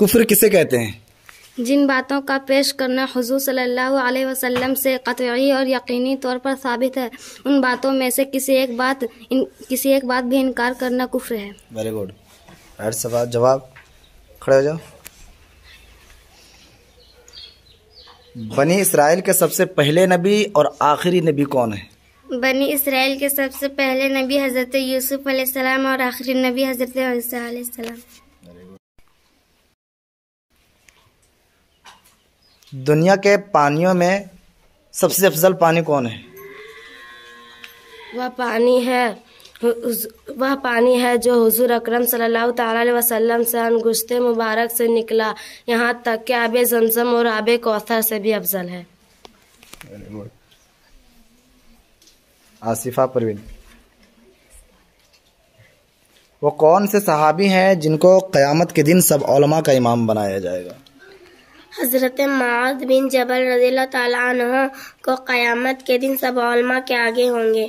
कुफ्र किसे कहते हैं? जिन बातों का पेश करना हुजूर सल्लल्लाहु अलैहि वसल्लम से कतई और यकीनी तौर पर साबित है उन बातों में से किसी एक बात इन, किसी एक बात भी इनकार करना कुफ्र है। वेरी गुड राइट सवाल जवाब? खड़े हो जाओ। बनी इसराइल के सबसे पहले नबी और आखिरी नबी कौन है? बनी इसराइल के सबसे पहले नबी हज़रत यूसुफ और आखिरी नबी हज़रत ईसा दुनिया के पानियों में सबसे अफजल पानी कौन है? वह पानी है वह पानी है जो हुजूर अकरम सल्लल्लाहु अलैहि वसल्लम से अनगुश्ते मुबारक से निकला। यहाँ तक कि आब जमजम और आब कौथर से भी अफजल है। आसिफा परवीन। वो कौन से सहाबी हैं जिनको क़यामत के दिन सब उलमा का इमाम बनाया जाएगा? हज़रत माद बिन जबल रज़ी ताला अन्हो को क़यामत के दिन सब उलमा के आगे होंगे।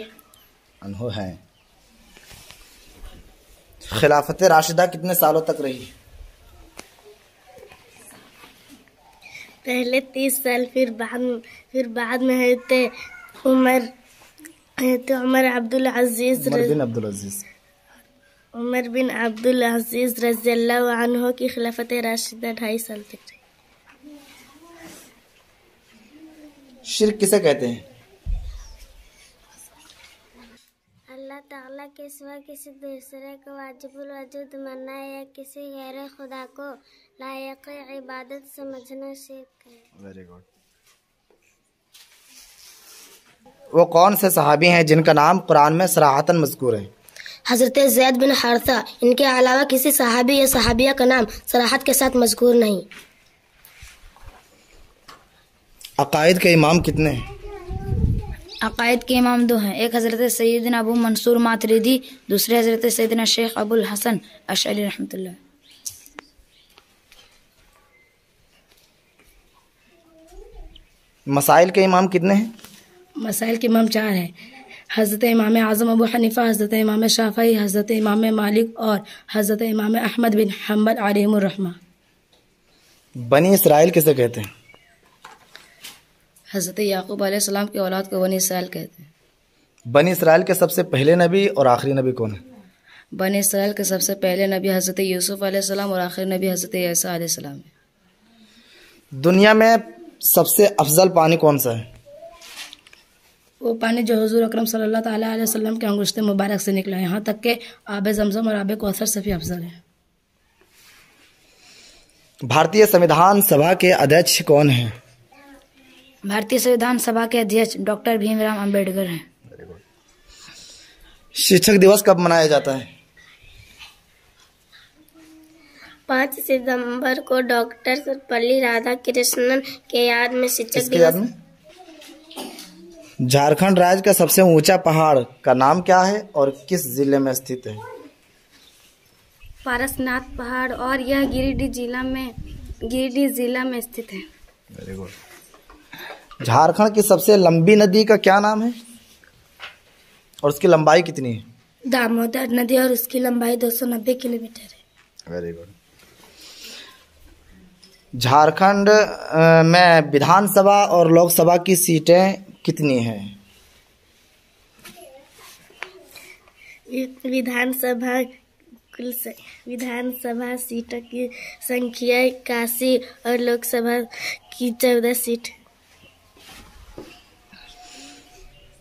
अनहो हैं। खिलाफत राशिदा कितने सालों तक रही? पहले तीस साल फिर बाद फिर बाद में होते उमर तो उमर अब्दुल अज़ीज़ उमर बिन अब्दुल अज़ीज़। उमर बिन अब्दुल अज़ीज़ रज़ी अल्लाह की खिलाफत राशिदा ढाई साल तक। शिरक किसे कहते हैं? अल्लाह ताला के सिवा किसी दूसरे को वाजिबुल वजूद मानना या किसी गैर खुदा को लायक इबादत समझना शिरक है। वेरी गुड वो कौन से सहाबी हैं जिनका नाम कुरान में सराहतन मजकूर है? हज़रत जैद बिन हारसा इनके अलावा किसी सहाबी या सहाबिया का नाम सराहत के साथ मजकूर नहीं। अकायद के इमाम कितने हैं? अकायद के इमाम दो हैं। एक हज़रत सैदना अबू मंसूर मातरीदी दूसरे हज़रत सैदना शेख अबुल हसन अशली रहमतुल्लाह। मसाइल के इमाम कितने हैं? मसाइल के इमाम चार हैं। हज़रत इमाम आज़म अबू हनीफ़ा हज़रत इमाम शाफ़ी हज़रत इमाम मालिक और हज़रत इमाम अहमद बिन हम्बल आलिमरहमा बनी इसराइल किसे कहते हैं? हज़रत याकूब अलैहिस्सलाम की औलाद को बनी इसराइल कहते हैं। बनी इसराइल के सबसे पहले नबी और आखिरी नबी कौन है? बनी इसराइल के सबसे पहले नबी हज़रत यूसुफ अलैहिस्सलाम और आखिरी नबी हज़रत ईसा अलैहिस्सलाम है। दुनिया में सबसे अफजल पानी कौन सा है? वो पानी जो हजूर अक्रम सल्लल्लाहु ताला अलैहि वसल्लम के अंगुश्ते मुबारक से निकला है। यहाँ तक के आब जमजम और आब कौसर से भी अफजल है। भारतीय संविधान सभा के अध्यक्ष कौन है? भारतीय संविधान सभा के अध्यक्ष डॉक्टर भीमराव अंबेडकर हैं। शिक्षक दिवस कब मनाया जाता है? पाँच सितंबर को डॉक्टर सर्वपल्ली राधा कृष्णन के याद में शिक्षक दिवस झारखंड राज्य का सबसे ऊँचा पहाड़ का नाम क्या है और किस ज़िले में स्थित है? पारसनाथ पहाड़ और यह गिरिडीह जिला में गिरिडीह जिला में स्थित है। वेरी गुड झारखंड की सबसे लंबी नदी का क्या नाम है? और उसकी लंबाई कितनी है? दामोदर नदी और उसकी लंबाई 290 किलोमीटर है। वेरी गुड झारखंड में विधानसभा और लोकसभा की सीटें कितनी हैं? विधानसभा कुल विधानसभा सीटों की संख्या इक्यासी और लोकसभा की चौदह सीट।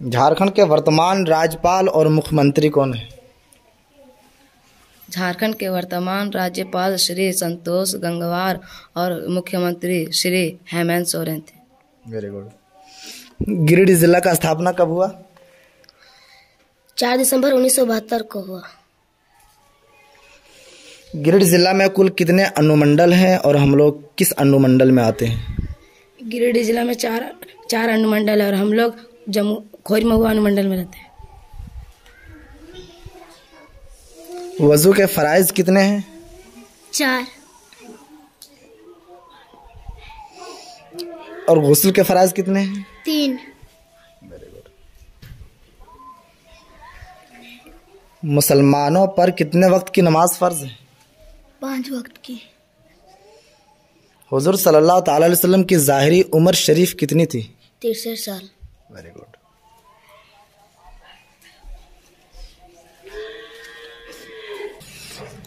झारखंड के वर्तमान राज्यपाल और मुख्यमंत्री कौन है? झारखंड के वर्तमान राज्यपाल श्री संतोष गंगवार और मुख्यमंत्री श्री हेमंत सोरेन थे। वेरी गुड गिरिडीह जिला का स्थापना कब हुआ? चार दिसंबर उन्नीस सौ बहत्तर को हुआ। गिरिडीह जिला में कुल कितने अनुमंडल हैं और हम लोग किस अनुमंडल में आते हैं? गिरिडीह जिला में चार चार अनुमंडल है और हम लोग जम्मू खोज महुआ अनुमंडल में रहते हैं। वज़ू के फ़राइज़ कितने हैं? चार। और गुस्ल के फ़राइज़ कितने हैं? तीन। मुसलमानों पर कितने वक्त की नमाज़ फ़र्ज़ है? पाँच वक्त की। हुजूर सल्लल्लाहु अलैहि वसल्लम की ज़ाहिरी उम्र शरीफ कितनी थी? तिरसठ साल। वेरी गुड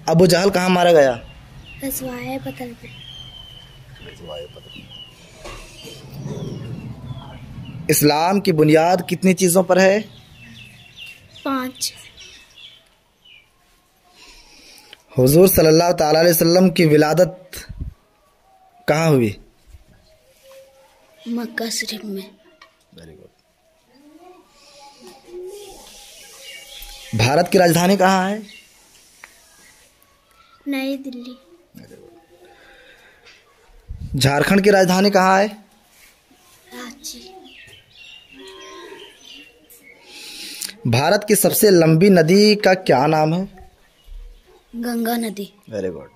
अबू जहल कहाँ मारा गया? बदल में इस्लाम की बुनियाद कितनी चीज़ों पर है? पाँच। हुजूर सल्लल्लाहु अलैहि वसल्लम की विलादत कहाँ हुई? मक्का शरीफ में। वेरी गुड भारत की राजधानी कहाँ है? नई दिल्ली। झारखंड की राजधानी कहाँ है? रांची। भारत की सबसे लंबी नदी का क्या नाम है? गंगा नदी। वेरी गुड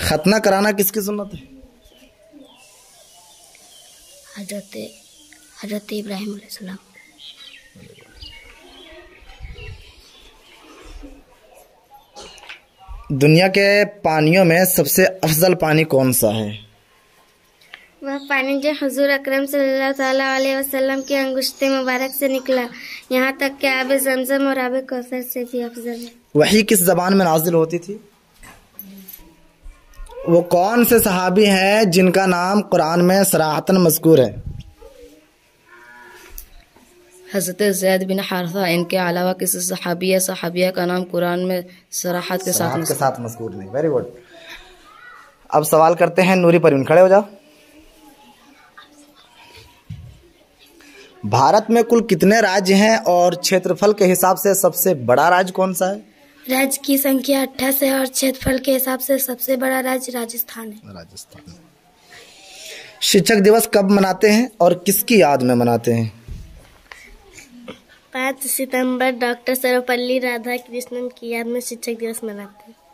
खतना कराना किसकी सुन्नत है? हज़रत हज़रत इब्राहिम अलैहिस्सलाम दुनिया के पानियों में सबसे अफजल पानी कौन सा है? वह पानी जो हजूर अकरम सल्लल्लाहु ताला अलैहि वसल्लम की अंगुश्ते मुबारक से निकला। यहाँ तक कि आब जमजम और आब कौसर से भी अफजल है। वही किस जबान में नाजिल होती थी? वो कौन से सहाबी हैं जिनका नाम कुरान में सराहतन मजकूर है? हज़रत जैद बिन हारसा इनके अलावा किसी सहाबिया सहाबिया का नाम कुरान में सराहत के साथ के साथ मजकूर नहीं। वेरी गुड अब सवाल करते हैं नूरी परवीन खड़े हो जाओ। भारत में कुल कितने राज्य हैं और क्षेत्रफल के हिसाब से सबसे बड़ा राज्य कौन सा है? राज्य की संख्या अट्ठाईस है और क्षेत्रफल के हिसाब से सबसे बड़ा राज्य राजस्थान है। राजस्थान। शिक्षक दिवस कब मनाते हैं और किसकी याद में मनाते हैं? पाँच सितंबर डॉक्टर सर्वपल्ली राधाकृष्णन की याद में शिक्षक दिवस मनाते हैं।